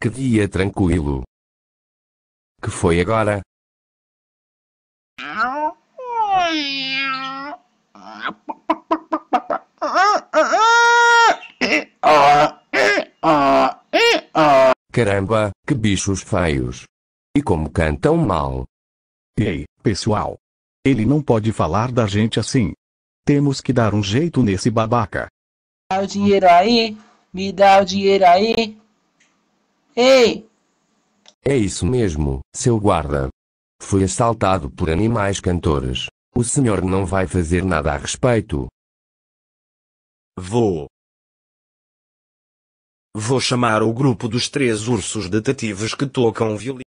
Que dia tranquilo. Que foi agora? Caramba, que bichos feios. E como cantam mal. Ei, pessoal. Ele não pode falar da gente assim. Temos que dar um jeito nesse babaca. Dá o dinheiro aí, me dá o dinheiro aí. Ei, É isso mesmo, seu guarda. Foi assaltado por animais cantores. O senhor não vai fazer nada a respeito. Vou. Vou chamar o grupo dos três ursos detetives que tocam violino.